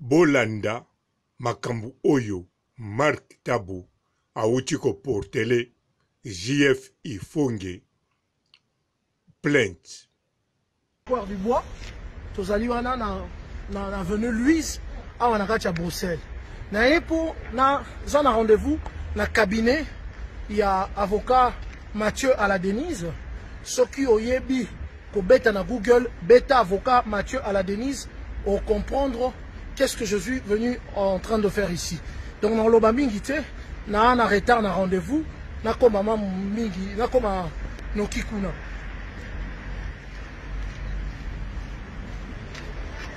Bolanda makambu oyo Marc Tabu awuti ko portele JF Ifonge plainte. Port du bois tozali wana na na avenue Louise awa na kati ya Bruxelles na ye mpo na za na rendez-vous na cabinet ya avocat Mathieu à la Denise soki oyebi Kobeta na Google, beta avocat Mathieu à la Denise, au comprendre qu'est-ce que je suis venu en train de faire ici. Donc na loba mingi te, na na retard na rendez-vous, na koma ma mingi, na koma no kikuna.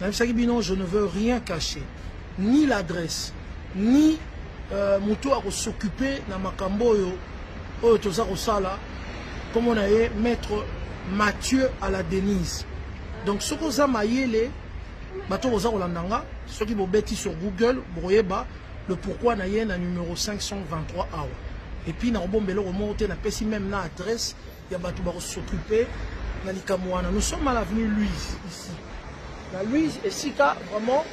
nayebisaki bino je ne veux rien cacher ni l'adresse ni euh, moto oyo akosokipe na makambo oyo oyo toza kosala nkombo na ye maître mathieu à la denise donc soki oza mayele bato boza kolanda nga soki bobeti sur google bokoyeba le pourquoi na ye na numero 523 awa epuis nakobomba eloko moko te napesi meme na adresse ya bato bako s'occuper na likambo wana nous sommes à l'avenue louise ici na louise esika vraiment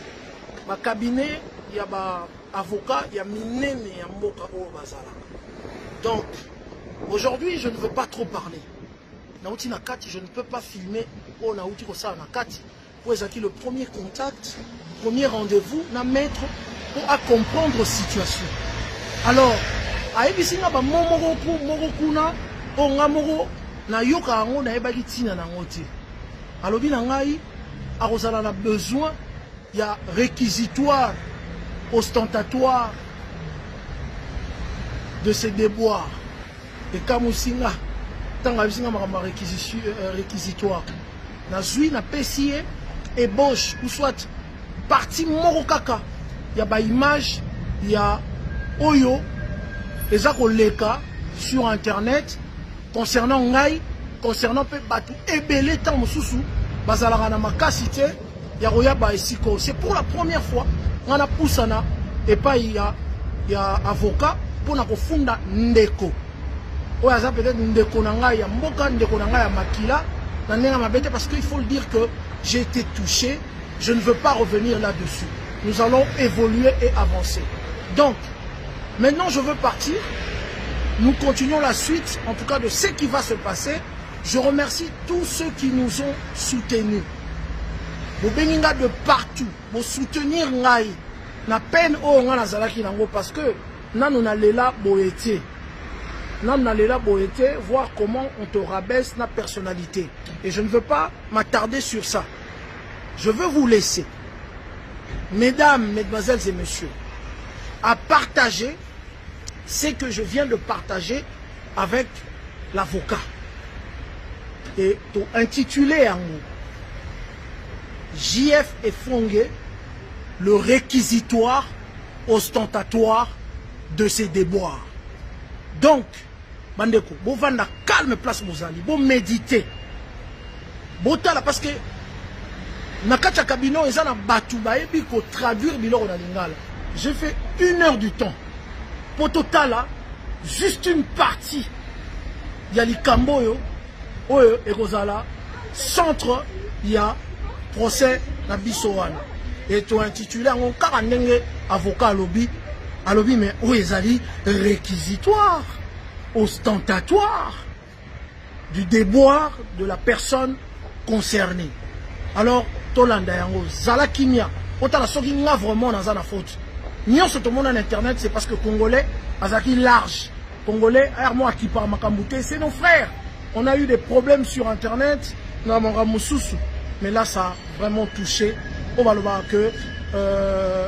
bacabinet ya baavocat ya minene ya mboka oyo bazalaka donc aujourd'hui je ne veux pas trop parler nauti na kati je ne peux pas filmer oyo nauti kosala na kati Oyo ezalaki le premier contact, premier rendez-vous na maitre po a comprendre situation. Alors ayebisi nga ba mot moko ku moko kuna oyo nga moko nayoka yango nayebaki ntina na yango te. Alobi na ngai akozala na besoin ya réquisitoire ostentatoire de se déboire ekamwisi nga ntango ayebisi nga makambo ya réquisitoire nazwi napesi ye ebauche ou soit partie moko kaka ya baimage ya oyo eza koleka sur internet concernant ngai concernant mpe bato ebele ntango mosusu bazalaka na makasi te ya koya ba esika oyo c'est pour la première fois nga napusana epai ya, ya avocat mpo na kofunda ndeko oyo aza peut-être ndeko na ngai ya mboka ndeko na ngai ya makila na ndenge ya mabe te parce que il faut le dire que j'ai été touché je ne veux pas revenir là-dessus nous allons évoluer et avancer donc maintenant je veux partir nous continuons la suite en tout cas de ce qui va se passer Je remercie tous ceux qui nous ont soutenus. bobengi nga de partout bosoutenir ngai na peine oyo ngai nazalaki nango parce que nanu nalela boye te nanu nalela boye te voir comment on te rabaisse na personnalité et je ne veux pas m'attarder sur ça je veux vous laisser mesdames mesdemoiselles et messieurs à partager ce que je viens de partager avec l'avocat et to intitulé yango JF Efonge le réquisitoire ostentatoire de ses déboires donc bandeko bovanda calme place bozali bomédite botala parce que na kati ya kabino eza na bato bayebi kotraduire biloko na lingala j'ai fait une heure du temps mpo totala juste une partie ya likambo oyo oyo ekozala centre ya procès na biso wana e tointitule yango kaka ndenge avocat alobi alobi me oyo ezali réquisitoire ostentatoire du deboire de la personne concernée alors tolanda yango zala kimia otala soki nga vraiment naza na faute nyonso tomona na internet c'est parce que congolais azalaki large congolais armo akipaka makambo te c'est nos frères on a eu des problèmes sur internet na makambo mosusu mais là ça a vraiment touché oyo balobaka que euh,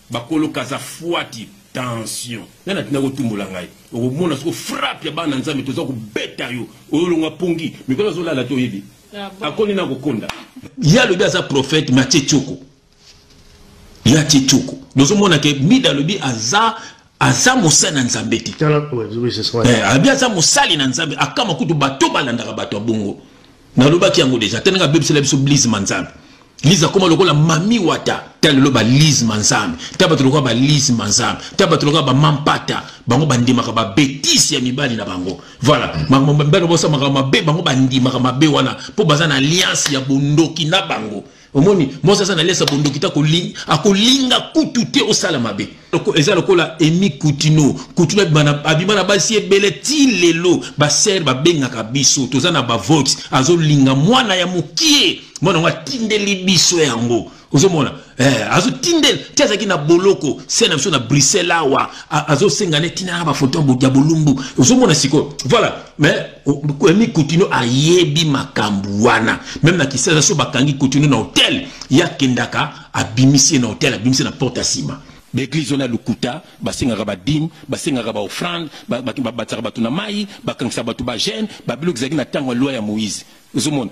Bakolo kazafuati tension nani atindaki otumbola ngai okomona soko frappe ya bana nzambe toza kobeta yo oyolongwa pongi mikolo azolala te oyebi ah akondi na kokonda ye alobi aza prophète ma tye tioko ya tye tioko dozomona ke mida alobi aza aza mosali na nzambe te eh, abi aza mosali na nzambe akama kutu bato balandaka bato ya bongo nalobaki yango deja te ndenge abebisela biso blise manzambe liza akoma lokola mami wata ta lelo balise manzambe ta bato lokola balise manzambe ta bato lokola bamampata bango bandimaka babetise ya mibali na bango voilà mibali bosa makambo mabe bango bandimaka mabe wana mpo baza na alliance ya bondoki na bango omoni mwasi aza na lesi abondoki te akolinga kutu te osala mabe eza lokola emi kutino kutino abima na basi ebele ti lelo basere babengaka biso toza na bavox azolinga mwana ya mokie mwana yango atindeli biso yango ozomona eh, azotindela ti azalaki na boloko se na biso na bruxelles awa azosenga ne tinaka bafoto ya bolumbu ozomona sikoyo voilà mais Ami Coutinho ayebi makambu wana. Même na Kisasa so bakangi Coutinho na hotel, ya kendaka abimisi na hotel, abimisi na porte asima. Ba eglise wana lukuta, basengaka ba dime, basengaka ba offrande, babatisaka bato na mayi, bakangisa bato ba jeune, ba biloko ezalaki na tango ya loi ya Moïse. Ozomona?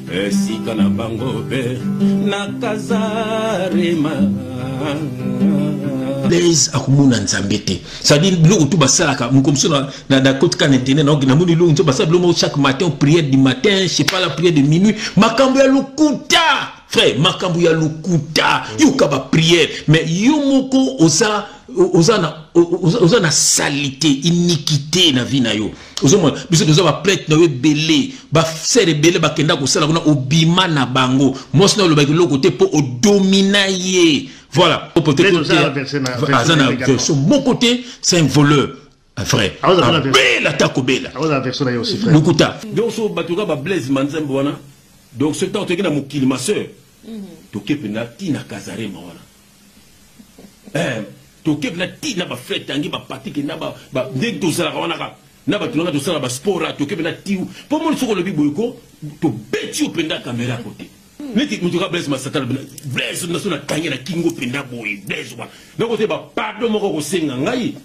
Esika na bango be na kazarema. Blaise akomona nzambe te c'est-à-dire biloko tu basalaka moko mosusu nakotika na internet naoki namoni eloko nso basala biloko moko chaque matin prière du matin je sais pas la prière de minuit makambo ya lokuta frère makambo ya lokuta yoka baprière mais yo moko oza oza na, oza na salite iniquité na vie na yo ozomona biso toza baprete na yo ebele basere ebele bakenda kosala kuna obima na bango mwasi na olobaki eloko te mpo odomina ye voilà aza na version moko te c'est un voleur vrai abela ta kobela lokuta donc so bato kaka bablaise manzembe wana donc soki ntango toyeki na mokili ma sœur mhm. toke mpenza ntina kazarema wana eh, tokebe na ti na bafete yangi bapatike na ndenge tozalaka wana kaka na bato nanga tosala basport a tokebe na ti mpo moni soki olobi boye ko tobeti yo mpenza kamera kote neti moto ka blaise masatana blaise naso nakangi na kingo mpenza boye blaise wana nakote bapardon moko kosenga ngai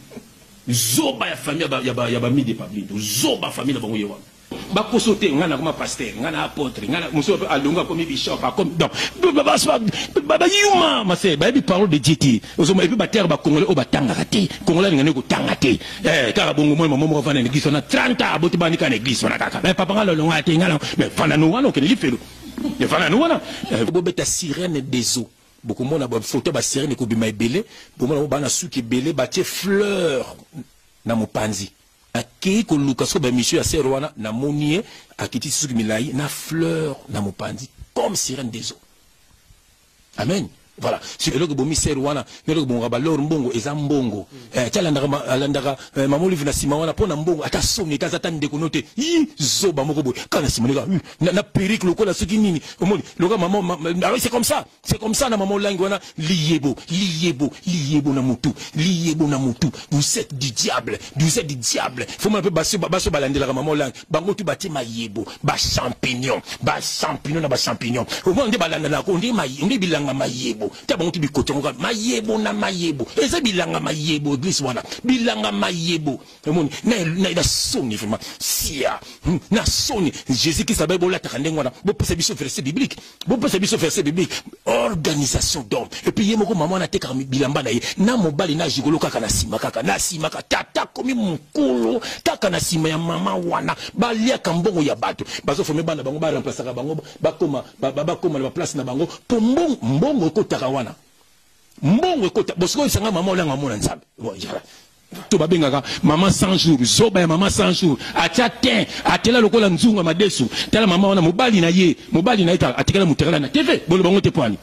zoba ya famille ya bamide pablito zoba famille na bango ye wana Ba koso te nga na koma pasteur nga na apotre nga na muso pe alonga komi bishop akomi donc ba ba yuma ma sœur ba bi parole de Dieu te ozo et puis ba terre ba congolais o ba tanga te congolais nga ne ko tanga te eh kaka bongo moi maman moko vana l'église na 30 ans aboti bani kana l'église na kaka mais papa nga longa te nga na mais vana no wana okende lifelo mais vana no wana eh, bo beta sirène des eaux bokomona ba photo ba sirène ko bima ebele bomona ba na suki ebele ba tie fleur na mopanzi Nakeyi koluka sikoyo ba emission ya sœur wana namoni ye akitisi suki milayi na fleur na mopanzi comme sirène des eaux. Amen. Voilà. Si eloko ebomi sœur wana, na eloko ebongaka ba l'or mbongo eza mbongo. Eh, ti alandaka ma- alandaka eh, mama Olive na sima wana mpo na mbongo ata soni ete aza ata ndeko no te. Yi zoba moko boye. Kaka na sima ndeka na, na perruque lokola soki nini. Omoni lokola mama ma- ma- alors c'est comme ça. C'est comme ça na maman langue wana liyebo liyebo liyebo na mutu liyebo na mutu vous êtes du diable vous êtes du diable faut m'a baso baso balandelaka maman langue bango tout bati mayebo ba champignons ba champignons na ba champignons au moins nde balanda na ko nde mayi nde bilanga mayebo ta bango tout bikotongo mayebo na mayebo eza bilanga mayebo église wana bilanga mayebo omoni na soni vraiment sia hmm, na soni jésus krist abai bolataka ndenge wana bopesa biso verset biblique bopesa biso verset biblique organisation d'homme epuis ye moko mama wana atekaka bilamba na ye na mobali na jigolo kaka na nsima kaka na nsima kaka tata akomi mokolo kaka na nsima ya mama wana baliaka mbongo ya bato bazofome bana bango baremplasaka bango bakoma bakoma na baplace na bango mpo mbongo ekotaka wana mbongo ekota bosikoyisanga mama olanga mona nzambe to babengaka mama 100 jours zoba ya mama 100 jours atia tin atela lokola nzungu ya madesu tala mama wana mobali na ye mobali na ye atikala motekala na tv boloba yango te pwani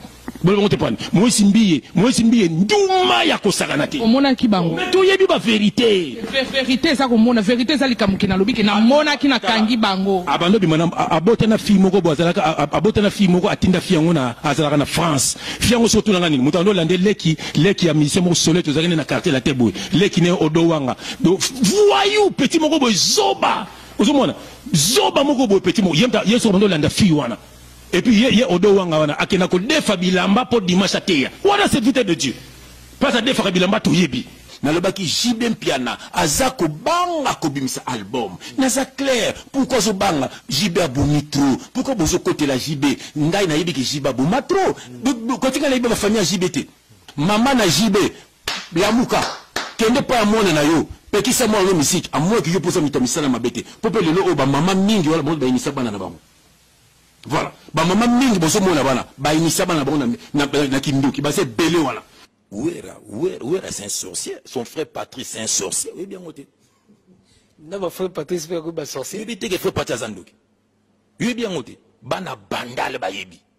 boloba yango te pwani moisi mbiye moisi mbiye nduma ya kosakana te omonaki bango me toyebi baverité verité eza komona verité eza likambo ke nalobi ke namonaki nakangi bango abando bimana abota na fille moko bo azalaka abota na fille moko atinda fille yango na azalaka na france fille yango soki otunanga nini moto ando olande leki leki ya musicien moko solo tozalaki nde na quartier latin boye leki ne odo wanga do voyou petit moko boye zoba ozomona zoba moko boye petit moko ye soko bando olanda fille wana et puis ye, ye odo wanga wana akenda kodefa bilamba mpo dimanche ateya wana serviteur de dieu mpasi adefaka bilamba toyebi nalobaki jb mpiana aza kobanga kobimisa album naza claire pourkui azobanga jb abomi trop pourkui bozokotela jb ngai nayebi ke jb aboma trop kotika na iba ba famille ya JB te mama na JB lamuka kende pa ya mwana na yo pekisa mwana no misiki amonaki yo mpoza moto ya misala mabe te mpo mpe lelo oyo bamama mingi wana bango bayinisa bana na bango voilà bamama mingi bozomona bana bayinisa bana na bango na, na, na, na kindoki baza ebele wana wera wera wera c'est un sorcier son frère patrice c'est un sorcier oyebi yango te na bafrère patrice mpe akoki basorcier oyebi te ke frère patrice aza ndoki oyebi yango te bana bandale bayebi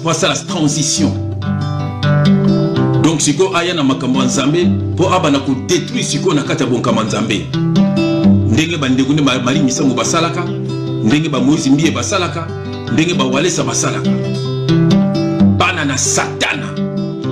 mpo asala transition donc sikoyo aya na makambo ya nzambe mpo abanda kodetruire sikoyo na kati ya bonkama nzambe ndenge bandeko nde mari misango basalaka ndenge bamoise mbiye basalaka ndenge bawalesa basalaka bana na satana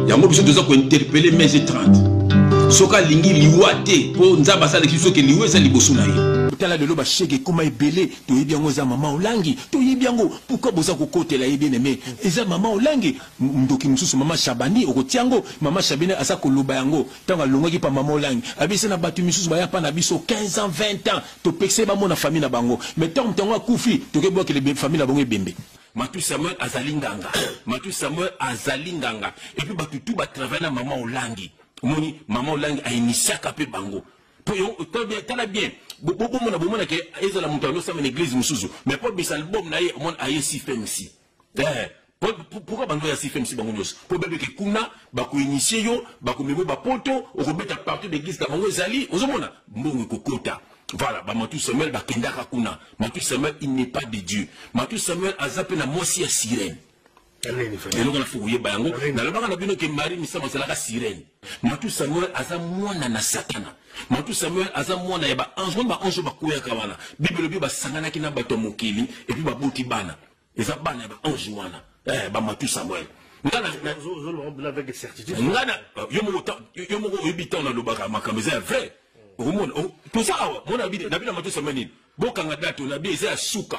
yango biso toza kointerpele mese 30 soki alingi liwa te mpo nzambe asalaki soki liwa eza liboso na ye tala lelo basheke ekoma ebele Toyebi yango eza maman olangi toyebi yango pourquoi boza kokotela ye bien aime eza maman olangi ndoki mususu maman shabani okotia yango maman shabani aza koloba yango tango alongwaki pa maman olangi abisa na batu misusu baya pa na biso 15 ans 20 ans topekisa ye bamona famille na bango mais tango mutu yango akufi toke bwakela famille na bango ebembe Matou Samuel azali nganga. Matou Samuel azali nganga. Et puis batu tout ba travailler na maman Olangi. Omoni maman Olangi a initiaka pe bango. tala bien bomona bomona ke ezala moto alosama na église mosusu mais po bisa album na ye omona aye sifemsi eh, pourquoi bando ya sifemsi bango nyonso po bebeke kuna bakoinitie yo bakomema bapoto okobeta partout d'église na bango ezali ozomona mbongo ekokota voilà bamatu samuel bakendaka kuna matu samuel il n'est pas de dieu matu samuel aza mpe na mwasi ya sirene eloko na fuku yeba yango nalobaka na bino ke mari misamo ezalaka sirene matu samuel aza mwana na satana matu samuel aza mwana ya baange wana baange bakweyaka wana bible elobi basanganaki na bato ya mokili epuis baboti bana eza bana ya baange wana eh, bamatu samuel nga na yo moko oyebi ntango nalobaka makambo eza ya vrai okomona toza awa mona na bino matu samuel nini bokanga dato na bino eza ya suka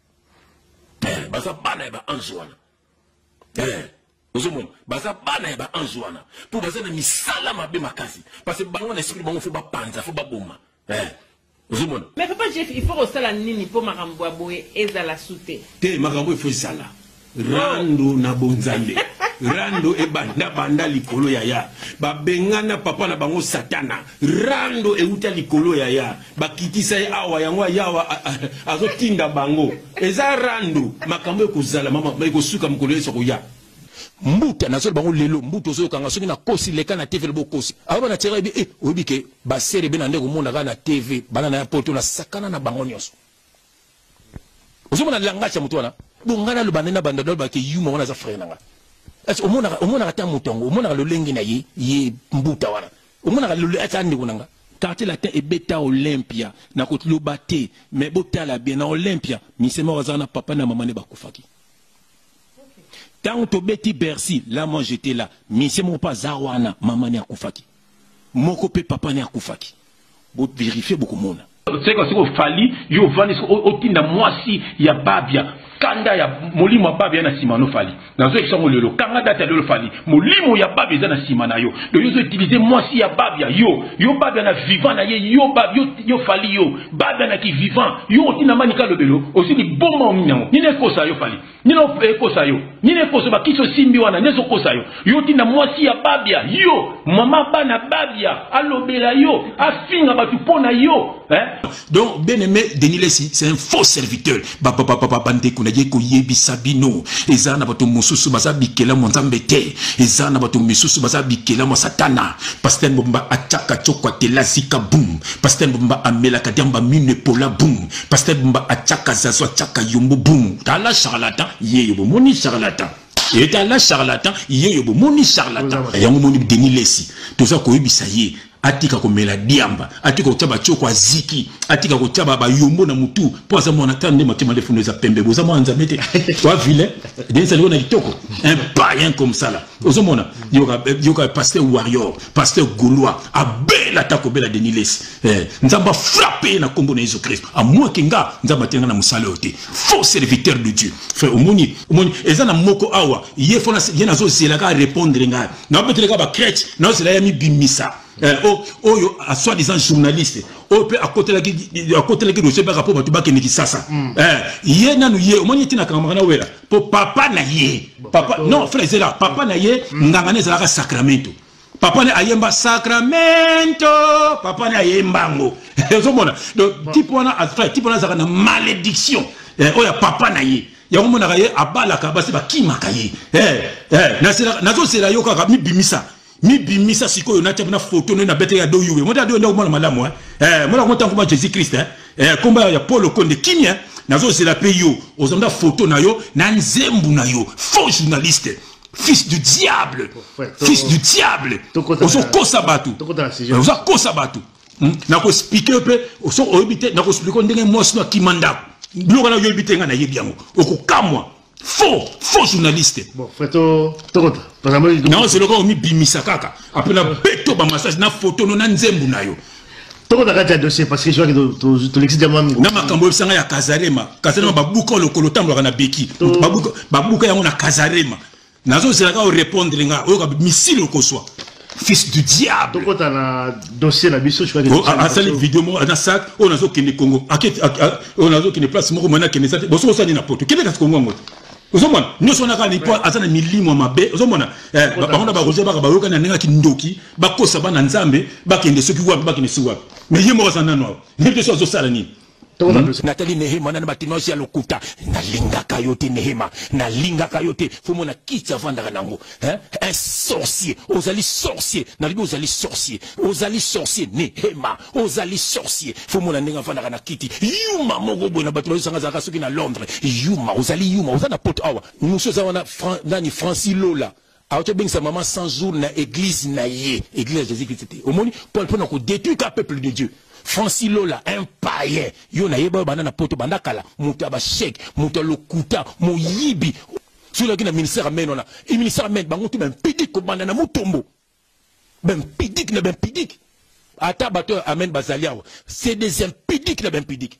eh, baza bana ya baange wana eh, ozomona baza bana ya baange wana mpo baza na misala mabe makasi parce bango na esprit bango fo bapanza fo baboma eh, ozomona mais papa jeff il faut kosala nini mpo makambo ya boye ezala su te te makambo il faut ezala Rando na bonzambe rando ebanda banda likolo ya ya babengana papa na bango satana rando euta likolo ya ya bakitisa ye awa yango ayawa azotinda bango eza rando makambo ekozala mama ekosuka mokolo yesu akoya mbuta nazoloba bango lelo mbuta ozoyokanga soki nakosi leka na tv lobo okosi awa bana tiaka yebi e eh, oyebi ke basere be na nde komona kaka na tv bana na ya poto nasakana na bango nyonso ozomona langage ya moto wana donc ngai naloba nde na banda naloba ke yuma wana aza frère na ngai esi omonaka omonaka ata moto yango omonaka lolenge na ye ye mbuta wana omonaka aza ndeko na ngai quartier latin ebeta olympia nakoloba te mais botala bien na olympia misema oyo azala na papa na mama nde bakufaki ntango tobeti bercy la moi jete la misie moko mpe aza wana mama ne akufaki moko pe papa ne akufaki bo verifier bokomona. Seka siko Fally yo ovandi siko otinda muasi ya Babia kanda ya molimo ya Babia na sima no Fally nazo yebisa ngo lelo kanga date ya lelo Fally molimo ya Babia eza na sima na yo donc yo ozo utiliser muasi ya Babia yo yo Babia na vivant na ye yo Babia yo Fally yo Babia na ki vivant yo otinda mani kalobelo osi liboma onini yango nini ekosa yo Fally Nini ekosa yo? Nini ekosa ba kiso simbi wana ndezo kosa yo? Yo tinda mwasi ya babia, yo mama bana babia alobela yo, afinga batu pona yo. Hein? Donc bien aimé Denis Lessi, c'est un faux serviteur. Ba ba ba ba bande kuna ye ko yebisa bino. Eza na batu mususu baza bikela mo nzambe te. Eza na batu mususu baza bikela mo satana. Pasteur Mbomba achaka chokwa te lazika boom. Pasteur Mbomba amela kadiamba mine pola boom. pasteur bumba achaka zazo achaka yombo boum tala charlatan yeyo bomoni charlatan etala charlatan yeyo bomoni charlatan yango moni deni lesi toza koyebisa ye atika komela diamba atika kotya batioko aziki atika kotya bayombo na motu mpo aza mwana ta nde motema nde funu eza pembe boza mwana nzambe te wa vilain denisali wana kitoko un payen comme ça la ozomona yoka yoka pasteur warrior pasteur gaulois abela ta kobela denis lesi eh, nzambe afrappe ye na nkombo na yesu kristo amwaki nga nzambe atinga na mosala oyo te faux serviteur de dieu frère omoni omoni eza na moko awa ye fona ye nazozelaka arépondre ngai nabeteleka bacrèche nazozela ya mibimisa eh, oh, oyo oh, soit disant journaliste oyo mpe akotelaki dosie mpaka mpo bato bakende kisasa mm. eh, ye nanu ye omoni etinakanga makana wela po papa na ye papa non frère zela papa na ye mm. nganga ne ezalaka sacramento papa ne ayemba sacramento papa ne ayemba yango ozomona donc type wana frère type wana azalaka na malédiction eh, oyo ya papa na ye yango monaka ye abalaka basi bakimaka ye eh, eh, nazozela yo kaka mibimisa Mi bimisa sikoyo na tia na photo na bete ya do yuwe. Mota do nda kumana malamu eh. Eh mota mota kuma Jesus Christ eh. Eh komba ya Paul Konde kimia nazo zela pe yo ozonda photo na yo na nzembu na yo. Faux journaliste. fils du diable fils du diable ozokosa bato ozokosa bato nakoexplike yo mpe soki oyebi te nakoexplike yo ndenge mwasi no akima ndako biloko na oyebi te ngai nayebi yango okokamwa faux faux journaliste bon freto tokota pasamoi na solo ko mi bimisa kaka après na beto ba massage na photo no na nzembu na yo tokota kati ya dossier parce que je vois que tolekisi diama mingi na makambo oyebisanga ya kazarema kazarema babuka oyo lokolo otambolaka na beki babuka yango na kazarema nazozelaka orépondre nga oyoka misile okoswa fils du diable tokota na dossier na biso oh, asali video moko na sac oyo nazokende congo oyo nazokende place moko mwana akende sate boso osani na poto kende kasi congo yango ozomona nyonso wana kaka lipo aza na milimo ya mabe ozomona eh, bango na barosia baka bayokani na ndenge ya kindoki bakosa bana nzambe bakende soki wapi bakende soki wapi mais ye moko aza nano awa ndeso azosala nini natali nehema na na bato nyonso ya lokuta nalingaka yo te nehema nalingaka yo te fomo na kiti avandaka na yango un sorcier ozali sorcier nalobi ozali sorcier ozali sorcier nehema ozali sorcier fomo na ndenge avandaka na kiti yuma moko boye na bato bazosanga azalaka soki na londres yuma ozali yuma oza na poto awa mosu oza wana nani franci lola Awuti abengisa maman 100 jours na eglise na ye, eglise ya Jesus Christ te. Omoni Paul pona ko detruire ka peuple de Dieu. Francis Lola un païen. Yo na yeba yo banda na poto banda kala mutu ya ba chèque, mutu ya lokuta, moyibi. Soki olaki na ministère ya meno na, e ministère ya meno bango tout ba impudique ko banda na Mutombo. Ba impudique na ba impudique. Ata bato ya amen bazali awa, c'est des impudiques na ba impudiques.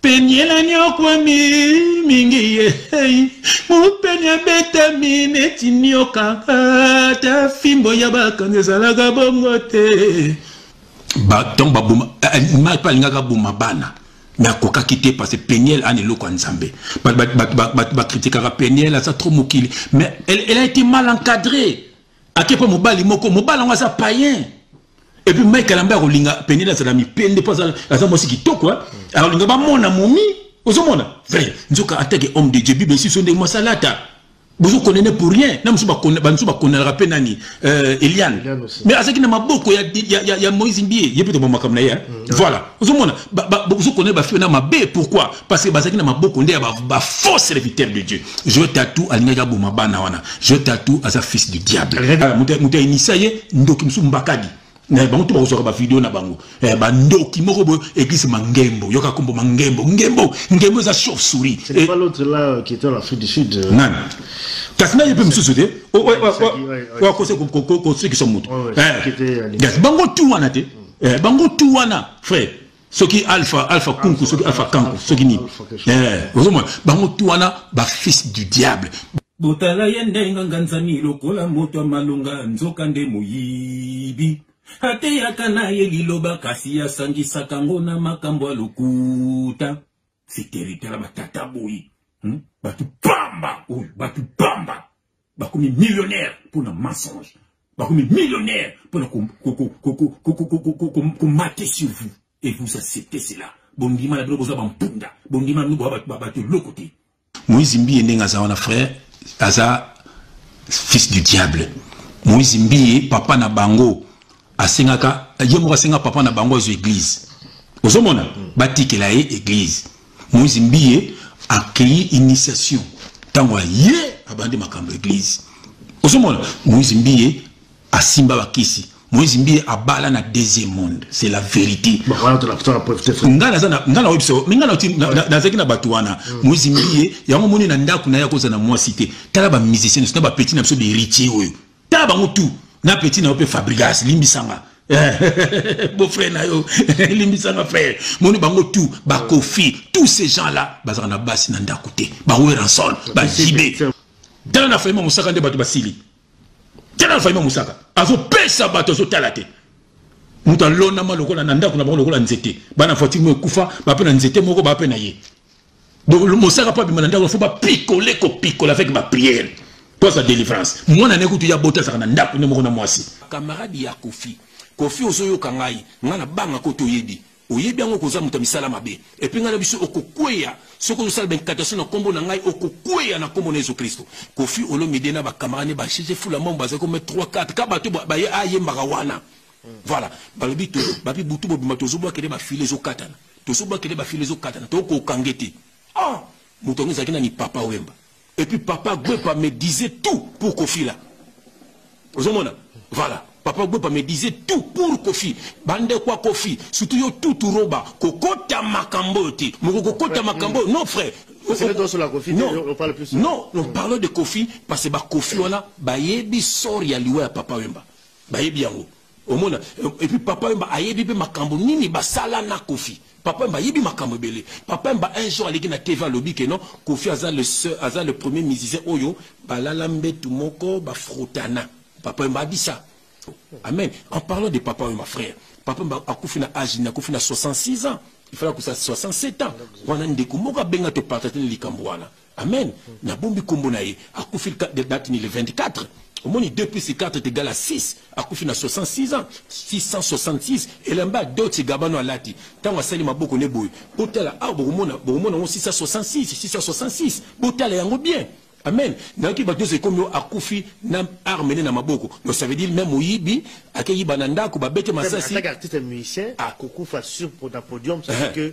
Peniel anyokwami mingi ye hey. Mupeni abetami neti nioka ata fimbo ya bakanzi ezalaka bongo te ba, donc baboma eh, eh, mari mpe alingaka aboma bana me akokaki te parce peniel ana eloko ya nzambe bakritikaka peniel aza trop mokili mais elle, elle a été mal encadré ake mpe mobali moko mobali yango aza payen epuis mike kalamba akolinga penele azala mipende mpo aza mwasi kitoko eh. akolinga bamona momi ozomona vrai nzoka atake homme de dieu bible esiso ndenge mwasi alata bozokonene pour rien na mosusu bamisusu bakonelaka mpe nani euh, eliane mais azalaki na maboko ya moïse mbie ye mpe tobama makambo na ye eh. mm, voilà ozomona bozokonene bafio na mabe pourquoi parce que bazalaki na maboko nde ya bafausse serviteur de dieu Joe Tatou alingaki aboma bana wana. Joe Tatou aza fils du diable. Moto ya inisa ye ndoki mosusu mbakadi. na bango to bakozwaka bavideo na bango eh, bandoki moko boye eglise mangembo yoka kombo mangembo ngembo ngembo eza chauve souris eh, euh, nani kasi naye mpe mosusu te okosi oh, oh, oh, kosukisa moto eh, bango tu wana te bango tu wana frère soki alpha alpha kunku soki alpha kanku soki nini eh, ozomona bango tu wana bafils du diable botala ye ndenga nganzami lokola moto ya malonga nzoka nde moyibi ateyaka na ye liloba kasi asangisaka yango na makambo ya lokuta siteritala batata boyi hmm? bato pamba oyo bato pamba bakomi millionnaire mpo na mensonge bakomi millionnaire mpo na komate sur vous et vous acceptez cela bondima na bino boza bampunda bondima na bino bato eloko te moïse mbiye ndenge aza wana frère aza fils du diable moïse mbiye papa na bango asengaka ye moko asenga papa na bango azwa eglise ozomona mm. batikela ye eglise moise mbiye akei initiation ntango aye abandi makambo ya eglise ozomona moise mbiye asimba bakisi moise mbiye abala na deuxième monde c'est la vérité nga nazalaki na bato wana mm. moise mbiye yango omoni na ndako na ye akozala na mwasi te tala bamusicien na bapetit na biso baheritier oyo tala bango tout na petit na yo mpe fabrigas limbisanga beau frère na yo limbisanga frère moni bango tout bakofi tous ces gens là bazalaka na basi na ndako te baweranson bajibe tala na fayima mosaka nde bato basili tala na fayima mosaka azopesa bato azotala te moto alonama lokola na ndako na bango lokola nzete bana fatimo ekufa bape na nzete moko bape na ye donc mosaka mpo abima na ndako fo bapikole kopikola avec bapriere mpo aza délivrance mwana naye kutu ye abota azalaka na ndako nde moko na mwasi camarade ya kofi kofi ozoyoka ngai ngai na banga ko toyebi oyebi yango koza moto ya misala mabe epuis ngai na biso okokweya soki ozosala baincantation na nkombo na ngai okokweya na nkombo na yesu kristo kofi olomide na bakamarade ne bashege fula mambo bazali kome 3 4 ka bato baye ayembaka wana voilà balobi babi butu bobima tozobwakele bafile ezokatana Tozo bakele ba fil ezo katana to ko kange te ah mutu yango ezalaki nani papa wemba et puis papa gwepa me disait tout pour kofila ozo mona voilà papa gwepa me disait tout pour kofi bande kwa kofi surtout yo tout roba kokota makambo yo te moko kokota makambo non frère non, non, on parle de Kofi parce que ba Kofi wana bayebi sort ya liwa ya papa wemba bayebi yango omona et puis papa wemba ayebi pe makambo nini basala na kofi papa wemba ayebi makambo ebele papa wemba un jour aleki na tv alobi ke non kofi aza le seul aza le premier musicien oyo balala mbetu moko bafrotana papa wemba abisa amen en parlant de papa wemba frère papa wemba akufi na age nini akufi na 66 ans il fallait akusa 67 ans wana ndeko moko abenga topartage na likambo wana Amen. Nabombi kombo na ye. Akufi date ni le 24. omoni 2 plus 4 est égal à 6 akufi na 66 ans 666 elamba dolce gabano alati ntango asali maboko ne boye botala awa bokomona bokomona yango 666 666 botala yango bien amen nayoki bato nyonso ekomi oyo akufi na arme ne na maboko donc ça veut dire meme moyibi akeyiba na ndako babete masasi akokufa sur na podium parce que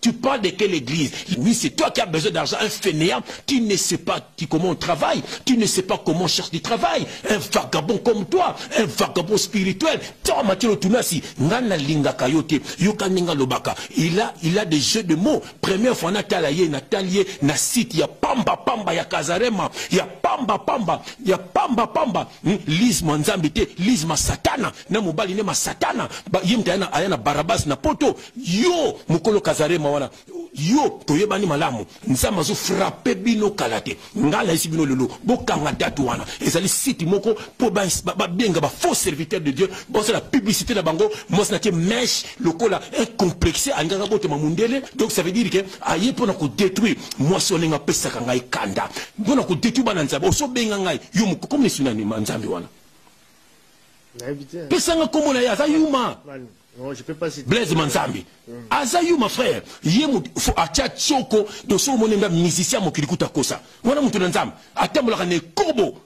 Tu parles de quelle église Oui, c'est toi qui as besoin d'argent, un fainéant. Tu ne sais pas qui, comment on travaille. Tu ne sais pas comment on cherche du travail. Un vagabond comme toi, un vagabond spirituel. Toi, Mathieu Tunasi, ngana linga kayote, yoka ninga lobaka. Il a, il a des jeux de mots. Première fois, natala ye, natalier, na site, ya pamba, pamba, ya kazarema, ya pamba, pamba, ya pamba, pamba. Hmm? Lise manzambite, lise ma satana, na mobali ne ma satana. Ba, yimta ayana, ayana barabas na poto. Yo mukolo kazarema wana yo toyebani malamu nzambe azo frappe bino kala te ngai nayisi bino lelo bokanga date wana ezali site moko mpo babenga ba faux serviteur de dieu basala publicité na bango mwasi na tie meshe lokola un complexe alingaka botema mondele donc ça veut dire ke aye mpo na kodétruire mwasi wana ndenge apesaka ngai kanda mpo na kodétruire bana nzambe osobenga ngai yo mokokomi na esunanima nzambe wana pesanga nkombo na ye aza yuma Blaise Manzambi aza yuma frère ye moto atia tsoko to soki omoni nga musicien ya mokili kuta kosa wana moto na nzambe atambolaka na ekobo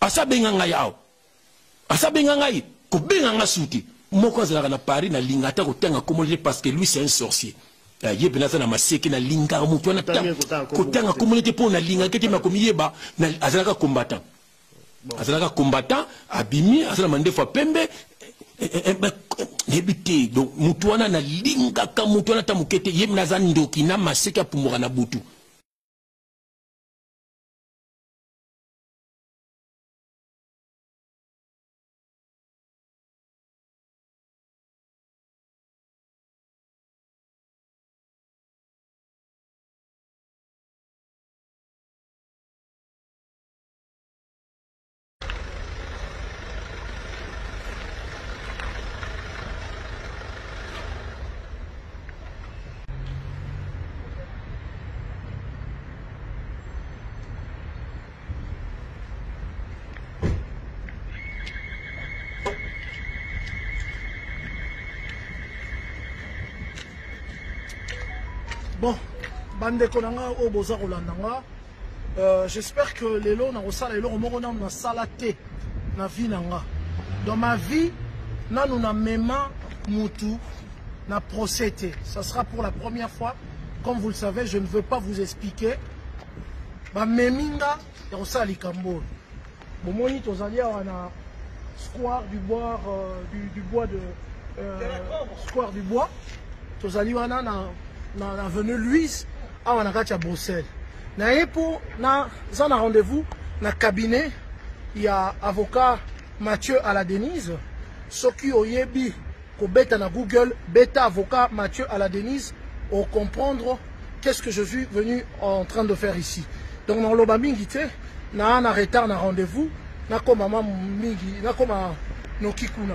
asa benga ngai awa asa benga ngai kobenga nga suti moko azalaka na paris nalinga ata kotanga komona te parce que lui c'est un sorcier eh, ye mpenza aza na maseke nalingaka moto wana kotanga komona te mpo nalingaki te makomiyeba azalaka combattant azalaka combattant abimi aza na mandefu ya pembe eh, eh, eh, nayebi te donc motu wana nalingaka motu wana ata moke te ye mina aza ndoki na maseke apumbuaka na butu bandeko na ngai oyo boza kolanda nga Euh, j'espère que lelo nakosala eloko moko nanu nasala te na vie na nga dans ma vie nanu namema mutu na procès te ça sera pour la première fois comme vous le savez je ne veux pas vous expliquer bamemi nga ya kosala likambo oyo Bomoni tozali awa na square du bois euh, du, du bois de euh, square du bois tozali wana na na, na avenue Louise awa na kati ya Bruxelles na ye mpo naza na rendez-vous na cabinet ya avocat Mathieu à la Denise soki oyebi kobeta na Google, beta avocat Mathieu à la Denise, au comprendre qu'est-ce que je suis venu en train de faire ici. Donc na loba mingi te, na na retard na rendez-vous, na koma ma mingi, na koma no kikuna.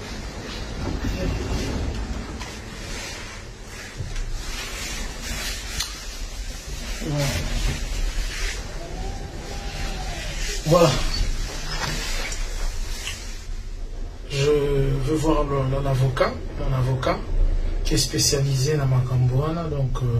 Voilà. Je veux voir un avocat, un avocat qui est spécialisé dans ma camboana, donc euh,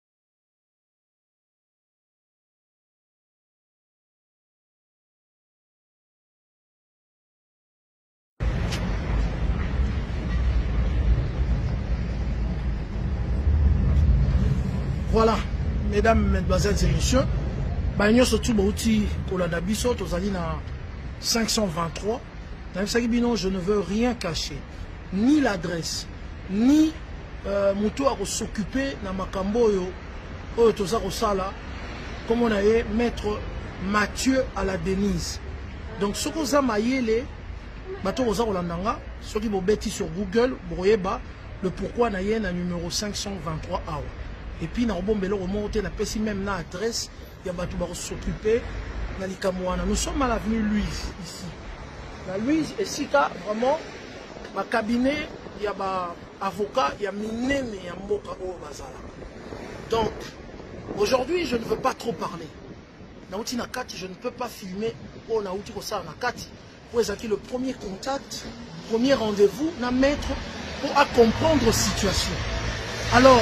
voilà mesdames mesdemoiselles et messieurs baye nyonso tu bouti kolanda biso tozali na 523 nayebisaki bino je ne veux rien cacher ni l'adresse ni euh, moto oyo akosokipe na makambo oyo oyo toza kosala nkombo na ye maître mathieu à la denise donc soki oza mayele bato oyo boza kolanda nga soki bobeti sur google bokoyeba le pourquoi na ye na numero 523 awa epuis nakobomba eloko moko te napesi meme na adresse ya bato bako s'occuper na likambo wana nous sommes à l'avenue louise ici na louise esika vraiment bacabinet ya baavocat ya minene ya mboka oyo bazalaka donc aujourd'hui je ne veux pas trop parler nauti na kati je ne peux pas filmer oyo nauti kosala na kati oyo ezalaki le premier contact premier rendez-vous na maître mpo acomprendre situation alors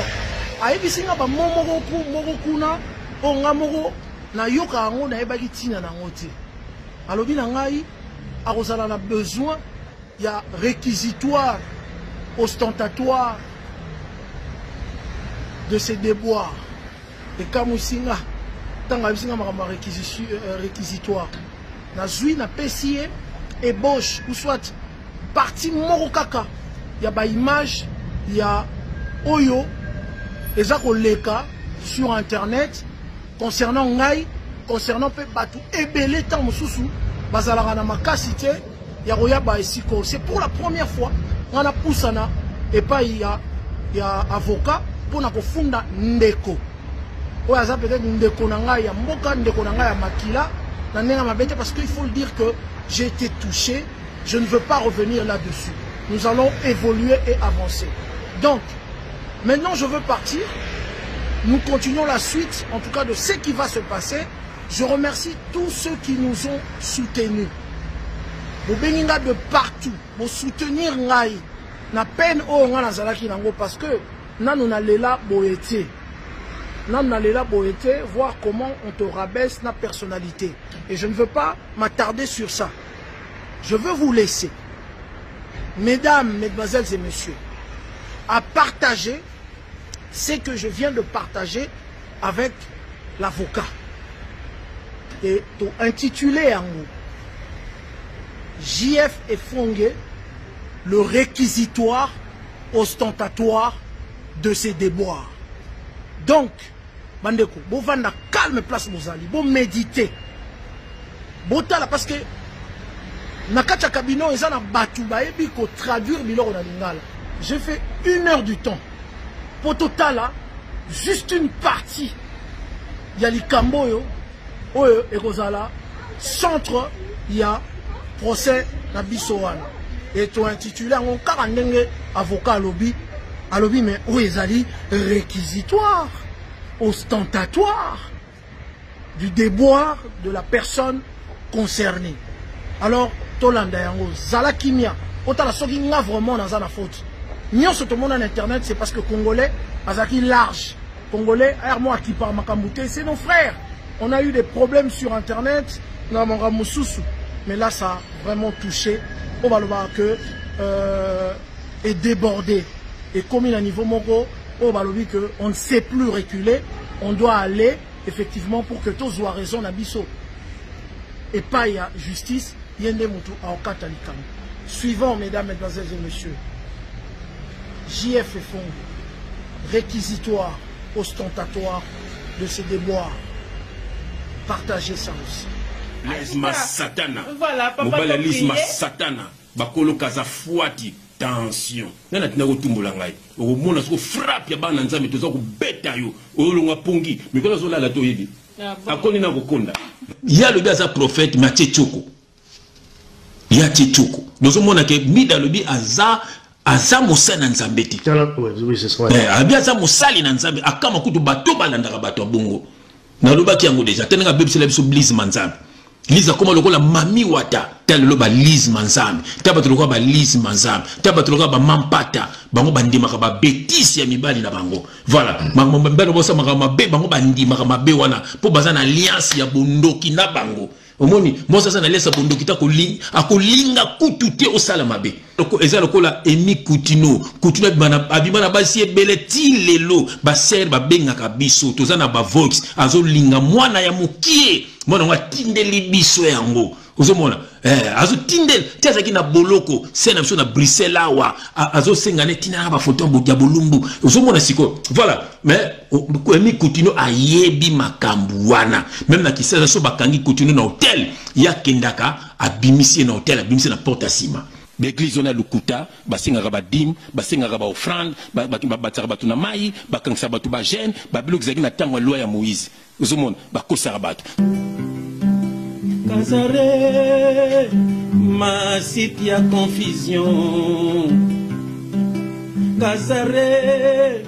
ayebisi nga bamo moko moko kuna oyo nga moko nayoka yango nayebaki ntina na yango te alobi na ngai akozala na besoin ya réquisitoire ostentatoire de ses déboires ekamwisi nga ntango ayebisi nga makambo ya euh, réquisitoire nazwi napesi ye ebauche ou soit parti moko kaka ya baimage ya oyo eza koleka sur internet concernant ngai concernant mpe bato ebele ntango mosusu bazalaka na makasi te ya koya ba esika oyo c'est pour la première fois nga napusana epai ya, ya avocat mpo na kofunda ndeko oyo aza peut-être ndeko na ngai ya mboka ndeko na ngai ya makila na ndenge ya mabe te parce que il faut le dire que j'ai été touché je ne veux pas revenir là-dessus nous allons évoluer et avancer donc maintenant je veux partir nous continuons la suite en tout cas de ce qui va se passer Je remercie tous ceux qui nous ont soutenus. bobengi nga de partout bosoutenir ngai na peine oyo ngai nazalaki nango parce que nanu nalela boye te nanu nalela boye te voir comment on te rabaisse na personnalité et je ne veux pas m'attarder sur ça je veux vous laisser mesdames mesdemoiselles et messieurs à partager ce que je viens de partager Avec l'avocat et to intitulé yango JF Efonge le réquisitoire ostentatoire de ses déboires. Donc, bandeko, bo vanda calme place bozali, bo méditer. Botala parce que na kati ya cabinet eza na batu bayebi ko traduire biloko na lingala. J'ai fait une heure du temps. mpo totala juste une partie ya likambo oyo oyo ekozala centre ya procès na biso wana e tointitule yango kaka ndenge avocat alobi alobi me oyo ezali réquisitoire ostentatoire du deboire de la personne concernée alors tolanda yango zala kimia otala soki nga vraiment naza na faute nyonso tomona na internet c'est parce que congolais azalaki large congolais armo akipa makambo te c'est nos frères on a eu des problèmes sur internet na makambo mosusu mais là ça a vraiment touché oyo balobaka que euh, est débordé ekomi na niveau moko oyo balobi que on ne sait plus reculer on doit aller effectivement pour que tozwa raison na biso epai ya justice ye nde motu aokata likambo suivant mesdames mesdemoiselles et messieurs jf efongo réquisitoire ostentatoire de ses déboires partagez ça aussi Blaise Masatana. Voilà, papa mobali ya Liz Masatana bakolo kaza fuati tension nga na tina kotumbola ngai okomona soko frappe ya bana nzambe toza kobeta yo oyolonga pongi mikolo azolala te oyebi ah, akoni na kokonda ye alobi aza prophète me atie tioko ye atie tioko bozomona ke mida alobi aza aza mosali na nzambe te eh, abi aza mosali na nzambe akama kutu bato balandaka bato ya bongo nalobaki yango deja te ndenge abebisela biso blise manzambe lize akoma lokola mami wata ta lelo balise manzambe ta bato lokola balise manzambe ta bato lokola bamampata bango bandimaka babetise ya mibali na bango voilà makambo mibali bosa makambo mabe bango bandimaka mabe wana mpo baza na alliance ya bondoki na bango omoni mwasi aza na lesa bondoki te akolinga kutu te osala mabe eza lokola emi kutino kutino abima na basi ebele ti lelo basere babengaka biso toza na bavox azolinga mwana ya mokie mwana yango atindeli biso yango ozomona eh, azotindela ti azalaki na boloko se na biso na bruxelles awa azosenga ne tinaka bafoto ya bolumbu ozomona sikoyo voilà mais Emi Kutino ayebi makambu wana meme na Kisasa so bakangi Kutino na hotel ya kendaka abimisi ye na hotel abimisi na porte ya sima baeglise wana ya lokuta basengaka badime basengaka baofrande babatisaka bato na mai bakangisaka bato bagene babilo ezalaki na ntango ya loi ya moïse ozomona bakosaka bato kazare masite ya confusion kazare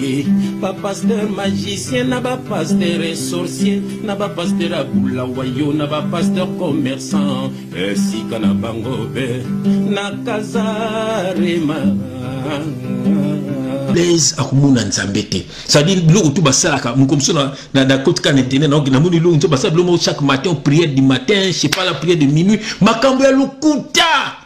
ye ba pasteur magicien na ba pasteur et sorcier na ba pasteur ya bulawayo na ba pasteur commerçant esika na bango be na kazarema blaise akomona nzambe te cestadire biloko tu basalaka moko mosusu na, na, na kotika na internet naoki namoni biloko nso basala biloko moko chaque matin prière du matin je sais pas la prière de minuit makambo ya lokuta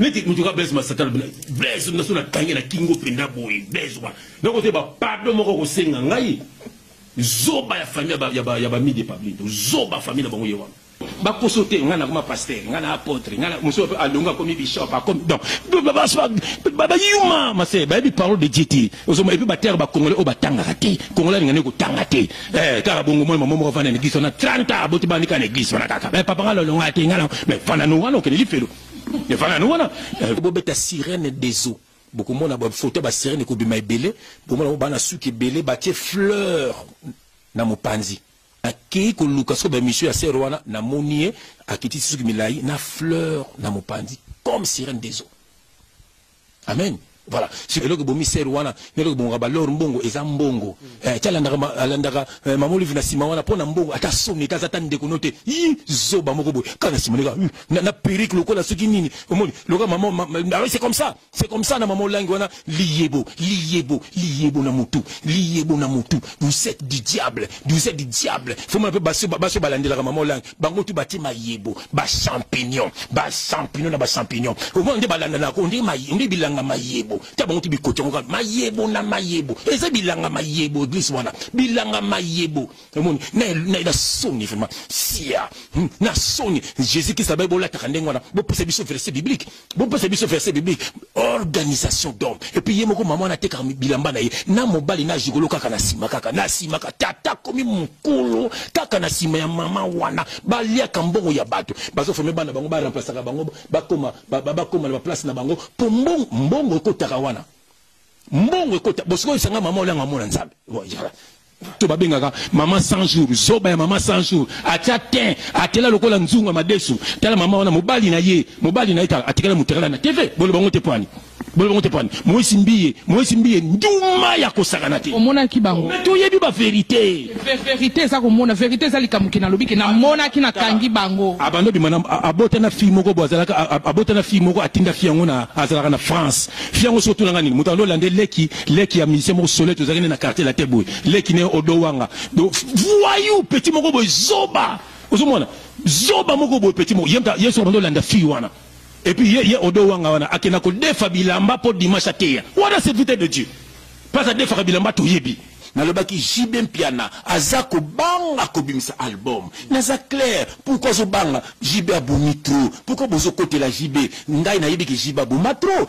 neti moto ka blaise masata alobi blaise na so na tangi na kingo mpenza boye blaise wana nakote ba pardon moko kosenga ngai zoba ya famille ya bami de pablito zoba famille na bango ye wana baposo te ngai nakoma paster ngai na apotre ngai mosusu mpe alongo akomi bishop akomi donc bayuma mase bayebi parole de dieu te ozoma epuis batere bacongolais oyo batangaka te congolais alingani kotanga te eh, kaka bongo moi mama moko afanda na eglise wana 30 aboti bandi kaka na eglise wana kaka eh, papa ngai lolonga te ngai mais fanda no wana okende lifelo bobeta sirene des eaux bokomona bafoto ya basirene ekobima ebele bomona bana suki ebele batie fleur na mopanzi akei koluka soki baemission ya sere wana namoni ye akitisi suki milai na fleur na mopanzi comme sirene des eaux Amen. Voilà. Si eloko bomi ser wana, eloko bonga ba lor mbongo eza mbongo. Eh, tala ndaka alandaka eh, mama Olive na sima wana pona mbongo ata soni ata zata ndeko note. Yi zoba moko boy. Kana sima ndeka na, na perruque lokola soki nini. Omoni loka mama ma, ma, ah, c'est comme ça. C'est comme ça na mama Olangi wana liyebo, liyebo, liyebo na mutu, liyebo na mutu. Vous êtes du diable. Vous êtes du diable. Faut m'a pe baso baso balandelaka mama Olangi. bango tu batie mayebo ba champignon ba champignon na ba champignon omona nde balanda na ko nde mayi nde bilanga mayebo ta bango tu bikoti yango mayebo na mayebo eza bilanga mayebo église wana bilanga mayebo omoni na na, na soni vraiment sia hmm, na soni Jésus Christ abaye bolataka ndenge wana bopesa biso verset biblique bopesa biso verset biblique organisation d'homme epuis ye moko mama wana atekaka bilamba na ye na mobali na jigolo kaka na nsima kaka na nsima kaka tata akomi mokolo kaka na nsima ya mama wana baliaka mbongo ya bato bazofome bana bango baremplasaka bango bakoma bakoma na baplace na bango mpo mbongo mbongo ekotaka wana mbongo ekota bosikoyebisa ngai mama olianga mona nzambe to babengaka mama 100 jours zoba ya mama 100 jours atia tin akela lokola nzungu ya madesu tala mama wana mobali na ye mobali na ye atikala motekala na tv boloba ngo te pwani boloba ngo te pwani moisi mbiye moisi mbiye nduma ya kosakana te omonaki bango toyebi ba verite verite eza komona verite eza likambo ke nalobi ke namonaki nakangi bango abando bimana abota na fille moko bo azalaka abota na fille moko atinda fille yango na azalaka na France fille yango soki otuna nga nini moto alolande leki Leki ya musicien moko solo tozalaki ne na quartier latin boye leki ne odo wanga do voyou petit moko boye zoba ozomona zoba moko boye petit moko yemta yesu abanda olanda fille wana et puis ye ye odo wanga wana akenda kodefa bilamba mpo dimanche ateya wana serviteur de dieu mpasa adefaka bilamba toyebi nalobaki JB Mpiana aza kobanga kobimisa album naza clair pourquoi azobanga JB abomi trop pourquoi bozokotela JB ngai nayebi ke JB aboma trop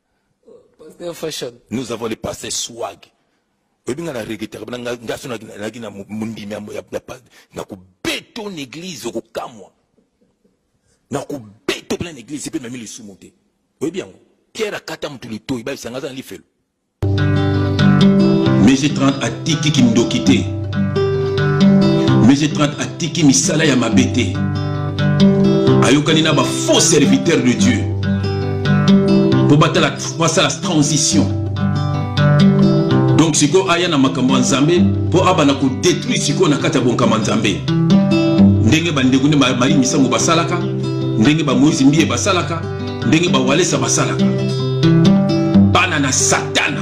Pasteur Fashion. Nous avons le passé swag. oyebi nga na regretaka bana nga so nalaki na mondimi na kobeto na église okokamwa na kobeto mpena na église mpe memi lisumu te oyebi yango pierre akata motu litoi bayebisanga aza na lifelo mese 30 atiki kindoki te mese 30 atiki misala ya mabe te ayokani na ba faux serviteurs de dieu mpo batala basala transition donc sikoyo aya na makambo ya nzambe mpo abanda kodétruire sikoyo na kati ya bonkama nzambe ndenge bandeko nde marie misango basalaka ndenge bamoise mbiye basalaka ndenge bawalesa basalaka bana na satana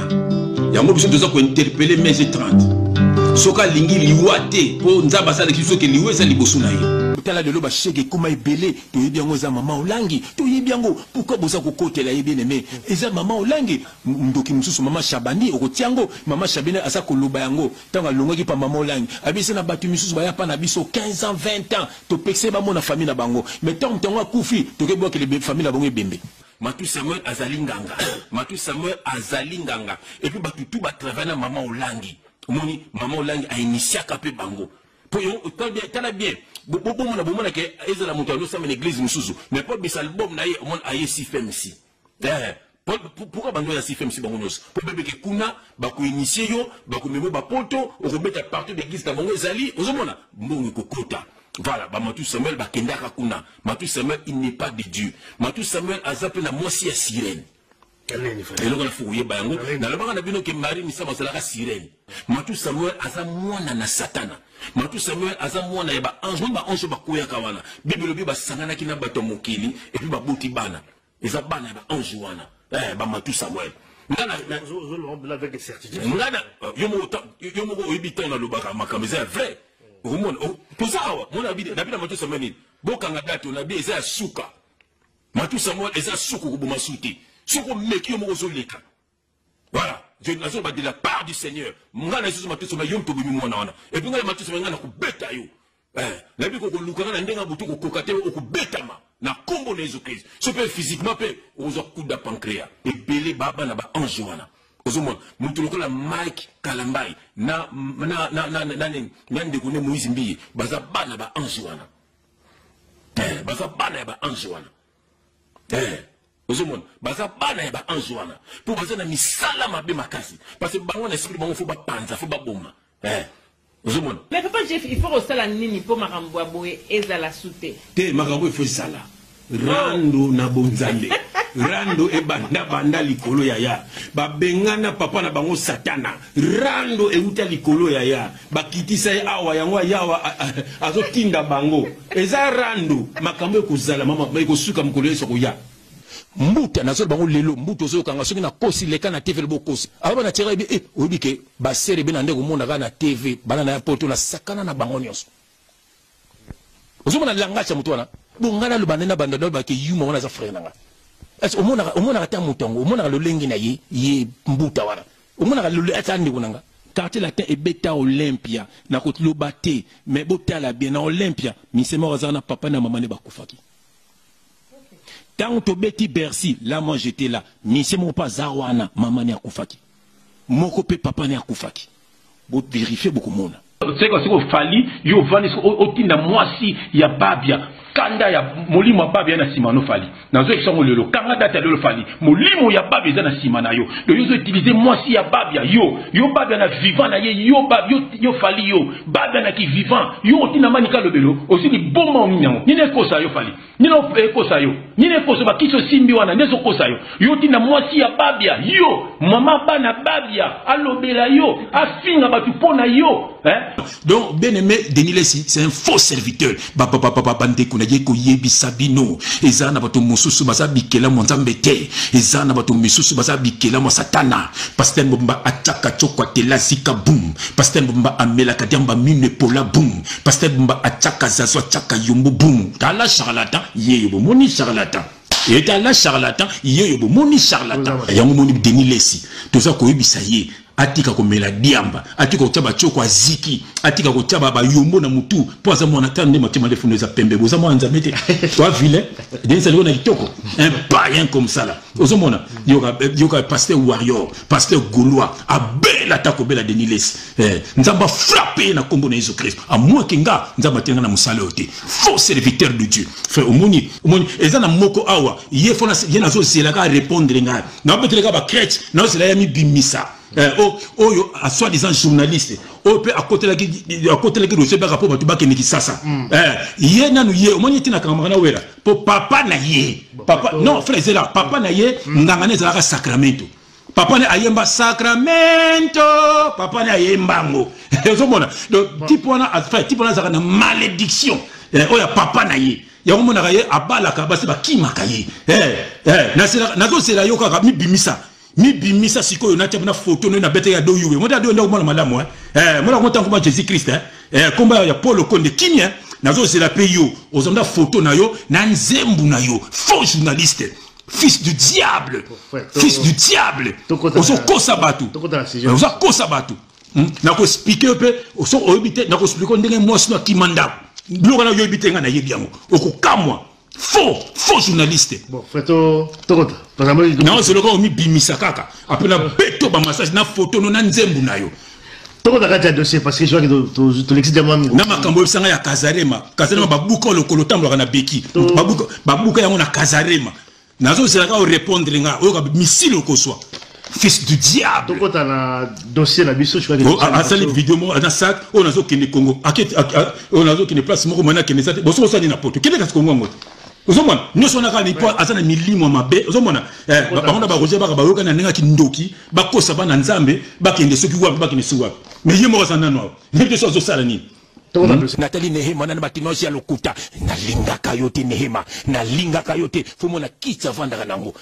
yango biso toza kointerpele mais e 30 soki alingi liwa te mpo nzambe asalaki biso ke liwa eza liboso na ye tala lelo bashege ekoma ebele toyebi yango eza mama olangi toyebi yango pourkui boza kokotela ye bien aime eza mama olangi ndoki mosusu mama shabani okotia yango mama shabani aza koloba yango ntango alongaki mpa mama olangi abisa na bato misusu baya mpa na biso 15 ans 20 ans Topekisa ye bamona famille na bango mais tango moto yango akufi toke bwakela famille na bango ebembe. Matou Samuel azali nganga. Matou Samuel azali nganga. Et puis bato tout ba travaille na maman Olangi. Omoni maman Olangi a initiaka pe bango. Po yo tala bien, tala bien. Bobo mona bomona ke ezala moto azo samba na église mususu. Mais po bisa album na ye omona aye si femme si. eh, pourquoi bando ya sifem si bango nyonso mpo bebeke kuna bakoinitie yo bakomema bapoto okobeta partout d'église na bango ezali ozomona mbongo ekokota voilà bamatu samuel bakendaka kuna matu samuel il n'est pas de dieu matu samuel aza mpe na mwasi ya sirene eloko na fuku yeba yango nalobaka na bino ke marie misama azalaka sirene matu samuel aza mwana na satana matu samuel aza mwana ya baange mpe baange oyo bakweyaka wana bible elobi basanganaki na bato ya mokili epuis baboti bana eza bana ya baange wana eh, bamatu samuel yo moko oyebi ntango nalobaka makambo eza ya vrai omona oh, toza awa mona nabi na matu samuel nini bokanga date onabi eza ya suka matu samuel eza suku koboma su te soki omeki yo moko ozoleka voilà je nazo ba de la part du seigneur nga na yesu matiso mais yo mto bomi mwana wana et puis nga matiso nga na kubeta yo eh na biko ko lukana na ndenga butu ko kokate o kubetama na kombo na yesu christ ce peut physiquement pe ozo kuda pancréas et belé baba na ba ange wana ozomona moto lokola mike kalambai na na na na na nini na ndeko ne moise mbiye baza bana ba ange wana eh, baza bana ya ba ange wana eh. ozomona baza bana ya baange wana mpo baza na misala mabe makasi parce bango na esprit bango fo bapanza fo baboma eh. ozomona mais papa jeff il faut kosala nini mpo makambo ya boye ezala su te te makambo il faut ezala rando na bonzambe rando ebanda banda likolo ya ya babengana papa na bango satana rando euta likolo ya ya bakitisa ye awa yango ayawa azotinda bango eza rando makambo ekozala mama ekosuka mokolo yesu akoya mbuta nazolo bango lelo mbuta ozoyokanga soki nakosi leka na tv lobo okosi aba bana tiaka yebi e eh, oyebi ke basere be na nde komona kaka na tv bana na ya poto nasakana na bango nyonso Ozo mona langage ya moto wana? Bon nga naloba nde nabanda naloba ke yuma wana aza frère na nga. Est-ce omonaka omonaka ta moto yango omonaka lolenge na ye ye mbuta wana omonaka lole ata ndeko na nga quartier latin ebeta olympia na kotloba te mais botala bien na olympia misema oyo azaka na papa na mama nde bakufaki ntango tobeti bercy la moi j'étais là misie moko mpe aza wana mama ne akufaki moko mpe papa ne akufaki bo verifier bokomona seko seko fali yo ovandi siko otinda mwasi ya babia kanda ya molimo ya babia na nsima no fali nazoyebisa yango lelo kanga data lelo fali molimo ya babia eza na nsima na yo yo ozo utilize mwasi ya babia yo yo babia na vivant na ye yo, yo, yo fali yo babia na kivivant yo otinda mani kalobelo osi liboma onini yango nini ekosa yo fali Nini ekosa yo? Nini ekosa ba kiso simbi wana ndezo kosa yo? Yo tinda mwasi ya babia, yo mama bana babia alobela yo, afinga batu pona yo. Hein? Donc bien aimé Denis Lessi c'est un faux serviteur. Ba ba ba ba bande kuna ye ko yebisa bino. Eza na batu mususu baza bikela mo nzambe te. Eza na batu mususu baza bikela mo satana. Pasteur Mbomba ataka chokwa tela zika boom. Pasteur Mbomba amela kadiamba mine pola boom. pasteur bumba achaka zazo achaka yombo boum tala charlatan yeyo bomoni charlatan etala charlatan yeyo bomoni charlatan yango moni deni lesi toza koyebisa ye atika komela diamba atika kotya bacoko aziki atika kotya bayombo na motu mpo aza mwana tano nde matema nde funu eza pembe boza mwana nzambe te wa vile denisaligo na kitoko un payen komsala ozomona yoka yoka pasteur warrior pasteur gaulois abela ta kobela denis lesi eh, nzambe afrappe ye na nkombo na yesu kristo amwaki nga nzambe atinga na mosala oyo te faux serviteur de dieu frère omoni omoni eza na moko awa ye fona ye nazozelaka arépondre ngai nabetelaka bacrèche nazozela ya mibimisa eh, oh, oyo oh, soit disant journaliste oyo mpe akotelaki dosie baka mpo bato bakende kisasa mm. eh, ye nanu ye omoni etinakangama kana wela po papa na ye papa non frère zela papa na ye hmm. nganga ne ezalaka sacramento papa ne ayemba sacramento papa ne ayemba yango ozomona donc type wana frère type wana azalaka na malédiction eh, oyo ya papa na ye yango monaka ye abalaka basi bakimaka ye eh, eh, nazozela yo kaka mibimisa mibimisa sikoyo natia na photo no na bete ya do yuwe mota do ndako mwana malamu hein eh mwana ko tango ma Jésus Christ hein eh komba ya Paul Konde kimia nazo zela pe yo ozonda photo na yo na nzembu na yo faux journaliste fils du diable fils du diable ozo kosa batu ozo kosa batu hmm? na ko expliquer yo pe ozo oyebite na ko expliquer ndenge mwasi na kimanda biloko na yo yebite nga na yebi yango okokamwa faux faux journaliste bon freto tokota na soloka omibimisa kaka apres na beto bamassage na foto no na nzembu na yo tokota kati ya dossier parce que joaki tolekisi dia mami na makambo oyebisanga ya kazarema kazarema babuka oyo lokolo otambolaka na beki babuka yango na kazarema nazozelaka orepondre nga oyoka misile okoswa fils du diable tokota na dossier na biso oh, asali video moko na sac oyo oh, nazokende congo oyo oh, nazokende place moko mwana akende eza te boso osani na poto kende kasi congo yango te ozomona nyonso wana kaka mpo aza na milimo mabe ozomona eh, bango na baroger baka bayokani na ndenge ya kindoki bakosa bana nzambe bakende soki wapi bakende soki wapi mais ye moko aza nano awa nde biso azosala nini natali nehema nana bato nyonso ya lokuta nalingaka yo te nehema nalingaka yo te fomo na kiti avandaka nango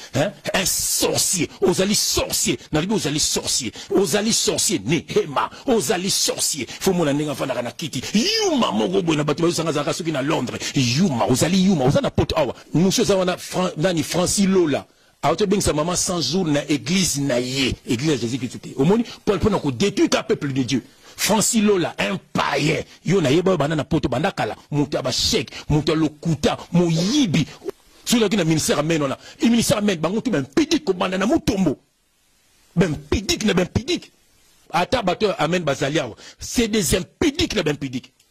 un sorcier ozali sorcier nalobi ozali sorcier ozali sorcier nehema ozali sorcier fomo na ndenge avandaka na kiti yuma moko boye na bato bazosanga azalaka soki na londres yuma ozali yuma oza na poto awa mosu oza wana nani franci lola Awuti abengisa maman 100 jours na eglise na ye, eglise ya Jesus Christ te. Omoni Paul pona ko detruire ka peuple de Dieu. Francis Lola un païen. Yo na yeba yo banda na poto banda kala, mutu ya ba chèque, mutu ya lokuta, moyibi. Soki na ki na ministère amen wana, i ministère amen bango tout ben pidik ko banda na mutombo. Ben pidik na ben pidik. Ata bato ya amen bazali awa, c'est des impidik na ben pidik.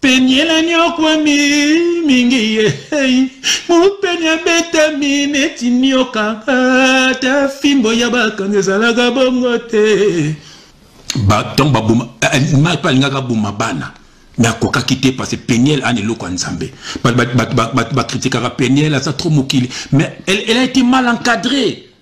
Peniel aniokwami mingi ye hey. Mupeni abetami neti nioka ata fimbo ya bakanzi ezalaka bongo te ba, tango baboma eh, eh, mari mpe alingaka aboma bana me akokaki te parce peniel ana eloko ya nzambe bakritikaka peniel aza trop mokili mais elle, elle a été mal encadrée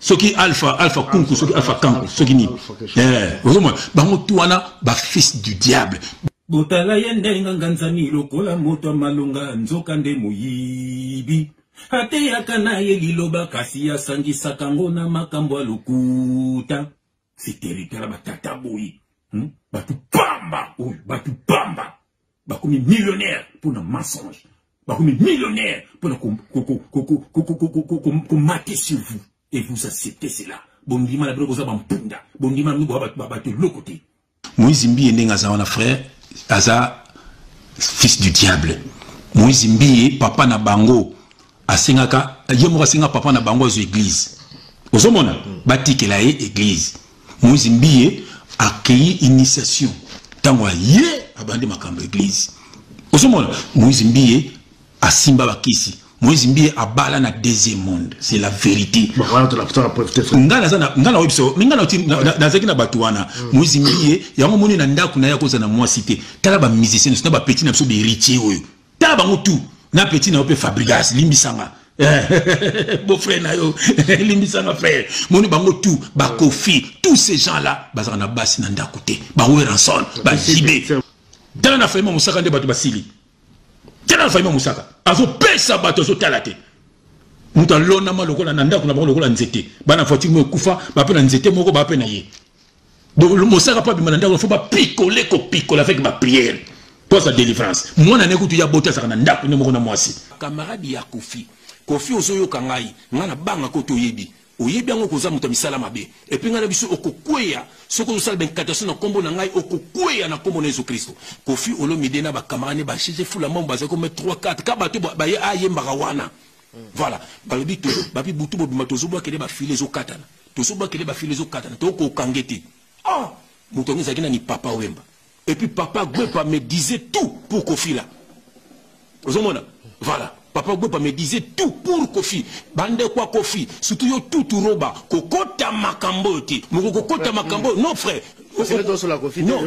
soki alpha alpha kunku soki alpha kanku soki nini eh, ozomona bango tu wana bafils du diable botala ye nde nganganzami lokola moto ya malonga nzoka nde moyibi ateyaka na ye liloba kasi asangisaka ngo na makambo ya lokuta Fiteri tala ba tata boyi. Hmm? Batu pamba oyo, batu pamba. Bakomi millionnaire pour na mensonge. Bakomi millionnaire pour na komater sur vous. Et vous acceptez cela. Bondima la brego za bampunda. Bondima la brego za bato eloko te. Moïse Mbiye ndenge aza wana frère aza fils du diable. Moïse Mbiye papa na bango asengaka ye moko asenga papa na bango azwa eglise ozomona mm. batikela ye eglise moise mbiye akei initiation ntango aye abandi makambo ya eglise ozomona moise mbiye asimba bakisi moise mbiye abala na deuxième monde c'est la vérité ngai naza ngai naoyebi so me ngai nazalaki na bato wana mm. moise mbiye yango moni na ndako na ye akozala na mwasi te tala bamusicien na biso na bapeti na biso baheritier oyo tala bango tout na petit na yo pe Fabrigas limbisa nga beau frère na yo limbisa nga frère moni bango tout ba kofi tous ces gens là bazaka na basi na ndako te ba Werrason ba JB tala na Fayima Mosaka nde bato basili tala na Fayima Mosaka azopesa bato azotala te moto alonama lokola na ndako na bango lokola nzete bana voiture moko ekufa bape na nzete moko bape na ye donc mosaka mpo abima na ndako fo bapikole kopikola avec baprière mpo azwa délivrance mwana ne kutu ya boti azalaka na ndako nde moko na mwasi camarade ya kofi kofi ozoyoka ngai ngai na banga ko toyebi oyebi yango koza moto ya misala mabe epi ngai na biso okokweya soki ozosala baincantation na nkombo na ngai okokweya na nkombo na yesu kristo kofi olomide na bakamarade ne bashije fula mambo bazali kome 3 4 ka bato baye ayembaka wana voilà balobi babi butu bobima tozobwakele bafile ezokatana Tozo bakele ba fil ezo katana to ko kange te ah mutu yango ezalaki nani papa wemba et puis papa gwepa me disait tout pour kofila ozo mona voilà papa gwepa me disait tout pour kofi bande kwa kofi surtout yo tout roba kokota makambo yo te moko kokota makambo non frère non,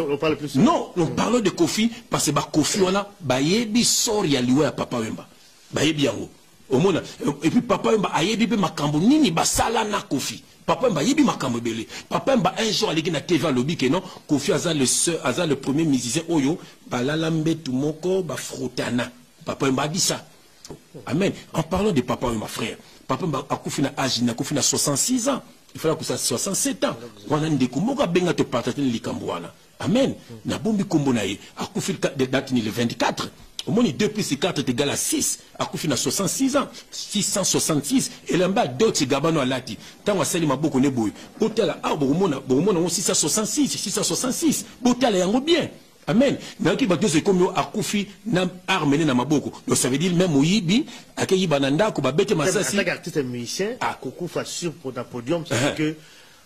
non, on parle de Kofi parce que ba Kofi wana bayebi sort ya liwa ya papa Wemba. Bayebi yango. omona et puis papa yemba ayebi pe makambo nini basala na kofi papa yemba ayebi makambo ebele papa yemba un jour aleki na tv alobi ke non kofi aza le seul aza le premier musicien oyo balala mbetu moko bafrotana papa yemba adi ça amen en parlant de papa yemba frère papa yemba akufi na age na akufi na 66 ans il fallait akusa 67 ans wana ndeko moko abenga topartage na likambo wana Amen. Nabombi kombo na ye. Akufi de date ni le 24. omoni 2 plus 4 est égal à 6 akufi na 66 ans 666 elamba dolce gabano alati ntango asali maboko ne boye botala awa bokomona bokomona yango 666 666 botala yango bien amen nayoki bato nyonso ekomi oyo akufi na arme ne na maboko donc ça veut dire meme moyibi akeyiba na ndako babete masasi artiste musicien ah. akokufa sur podium c'est que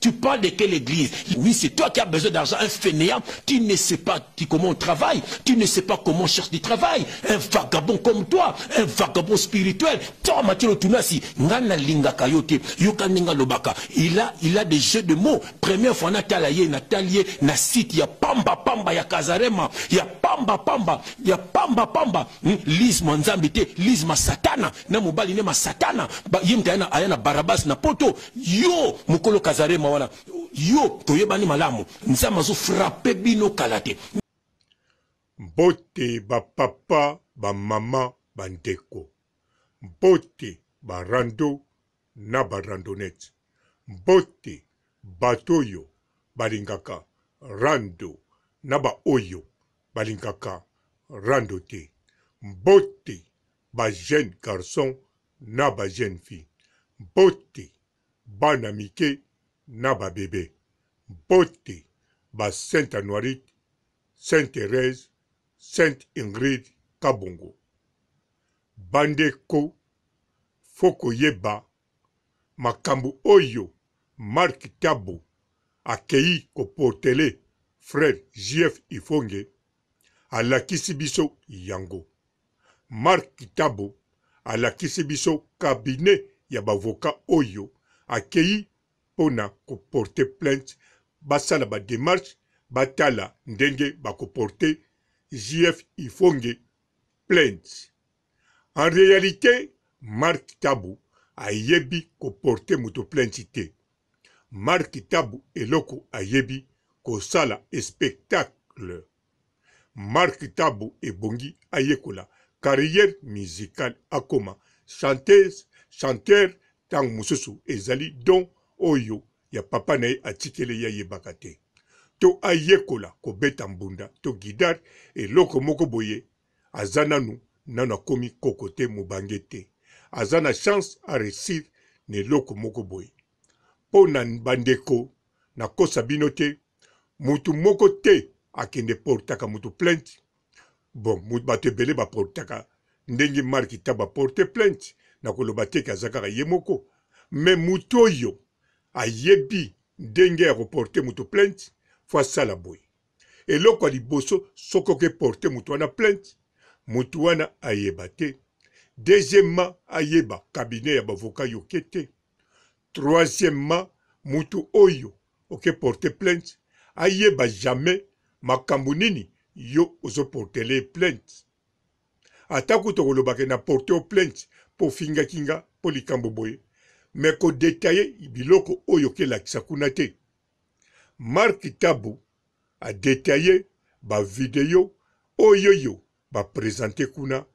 Tu parles de quelle église Oui, c'est toi qui as besoin d'argent, un fainéant. Tu ne sais pas qui, comment on travaille. Tu ne sais pas comment on cherche du travail. Un vagabond comme toi, un vagabond spirituel. Toi, Mathieu Tunasi, ngana linga kayote, yoka ninga lobaka. Il a, il a des jeux de mots. Première fois, natalaye, natalier, na site, ya pamba, pamba, ya kazarema, ya pamba, pamba, ya pamba, pamba. Hmm? Lise manzambite, lise ma satana, na mobali ne ma satana. Ba, yemta ayana, ayana barabas na poto. Yo mokolo kazarema wana yo toyebani malamu nzambe azo frappe bino kala te. Mbote ba papa ba maman ba ndeko mbote ba rando na ba randonette mbote bato oyo balingaka rando na ba oyo balingaka rando te mbote ba jeune garçon na ba jeunes filles, mbote bana mike na ba bebe, mbote ba sainte Anuarite, sainte Therèse, sainte Ingrid Kabongo. Ba ndeko faut koyeba makambu oyo Marc Tabu akeyi ko portele frère JF Ifonge alakisi biso yango. Marc Kitabo alakisi biso cabinet ya b'avocats oyo akeyi mpo na ko porter plainte, basala ba demarches, batala ndenge bako porter JF Ifonge plainte. En realite, Marc Kitabo ayebi ko porter moto plainte te. Marc Kitabo eloko ayebi, kosala espectacle. Marc Tabu ebongi ayekola carrière musicale akoma chanteuse, chanteur tango mosusu ezali don oyo ya papa na ye atikele ye ayebaka te. To ayekola kobeta mbunda to guidare eloko moko boye aza nanu nanu akomi koko te mobange te aza na chance a reussir na eloko moko boye po na ba ndeko na kosa bino te mutu moko te akende portaka mutu plainte bon bato ebele ba portaka ndenge marki tabu aporte plainte na koloba te ke aza kaka ye moko me mutu oyo ayebi ndenge ya koporte mutu plainte fo asala boye eloko ya liboso soki okeporte mutu wana plainte mutu wana ayeba te deuxièmement ayeba cabinet ya bavoka yoke te Troisièmement, mutu oyo oke porter plainte ayeba jamais makambu nini yo ozo portele ye plainte. Ata kutu okoloba ke na porte yo plainte po ofingaki nga po likambu boye mais ko detailler biloko oyo oke lakisa kuna te. Marc Tabu a detailler ba videos oyoyo ba presenter kuna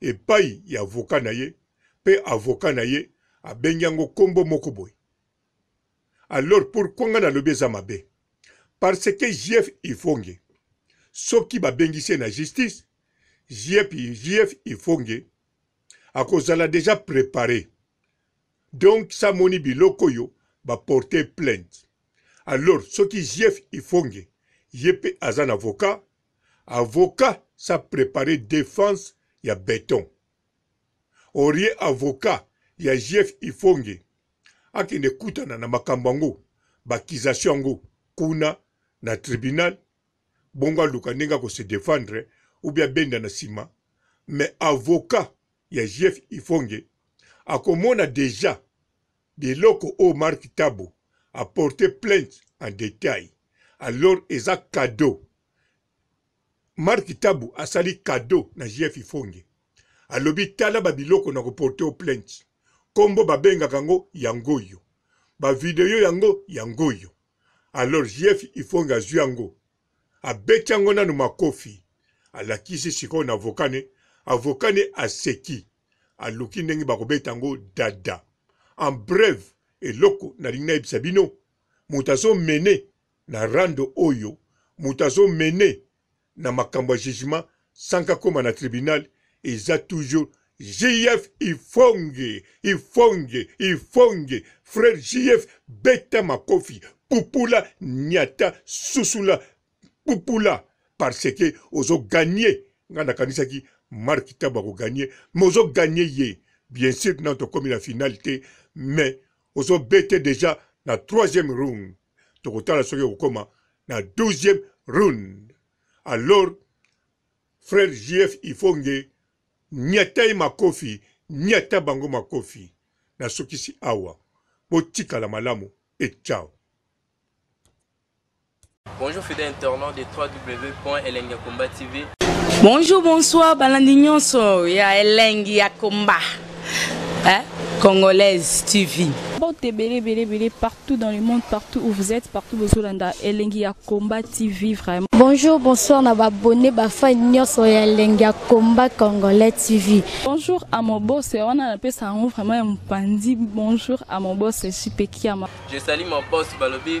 epayi ya avocat na ye pe avocat na ye abengi yango kombo moko boye alors pourquoi nga nalobi eza mabe parce que JF Ifonge soki babengisi ye na justice JF, JF Ifonge akozala deja prepare donc samoni biloko oyo baporte plainte alors soki JF Ifonge ye mpe aza na avocat Avocat sa prepare defense ya beton. Orie avocat ya JF Ifonge akende kutana na makambo yango bakizasio yango kuna na tribunal bongo aluka ndenge ako se defendre ou bien abenda na sima mais avocat ya JF Ifonge akomona deja Biloko oyo Marc Tabu a porter plainte en detail alors eza cadeau. Marc Tabu asali cadeau na JF Ifonge. Alobi tala ba biloko nako porter yo plainte. Kombo ba bengaka yango yango oyo. Ba video yango yango oyo. Alors JF Ifonge azui yango. Abeti yango nanu makofi. Alakisi sikoyo na avocat ne. Avocat ne aseki. aluki ndenge bakobeta yango dada en breve eloko nalingi nayebisa bino moto azomene na rando oyo moto azomene na makambo ya jugement sanka koma na tribunal eza toujours JF ifonge ifonge ifonge frère JF beta makofi pupula nyata susula pupula parce que ozo gagne nga nakanisaki mark tabu ako gagne mais ozo gagne ye bien sûr nano tokomi na finale te mais ozo bete deja na troisième round tokotala soki okokoma na douzième round alors frère jf ifonge nyata ye makofi nyata bango makofi nasukisi awa botikala malamu e ciao Bonjour fidèle internaute de www.elengiakomba TV. Bonjour, bonsoir, balandi nyonso ya elengi ya komba. Hein? Congolaise TV. Bote belé belé belé partout dans le monde, partout où vous êtes, partout bozolanda elengi ya combat TV vraiment. Bonjour, bonsoir na abonné ba fan nyonso ya elengi ya combat congolais TV. Bonjour à mon boss, on a appelé ça vraiment un panzi. Bonjour à mon boss, Chipekiama. Je salue mon boss Balobi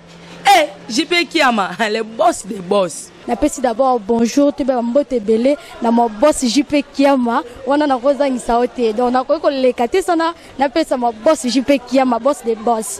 Eh, JP Kiama, le boss des boss. napesi d'abord bonjour toyeba bambote ebele na mabosi jp kiama wana nakozangisa yo te donc nakoki koleka te sana napesa mabosi jp kiama boss de boss